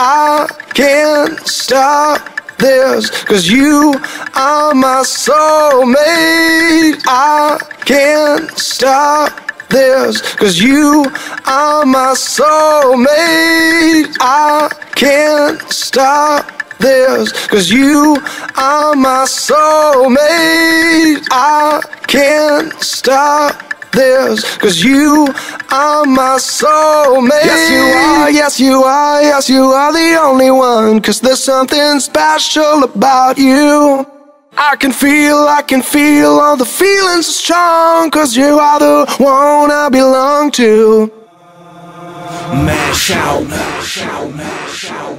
I can't stop this, cause you are my soulmate. I can't stop this, cause you are my soulmate. I can't stop this, cause you are my soulmate. I can't stop this, cause you are my soulmate. Yes, you are, yes, you are, yes, you are the only one, cause there's something special about you. I can feel, I can feel all the feelings are strong, cause you are the one I belong to. Mash out. Mash out.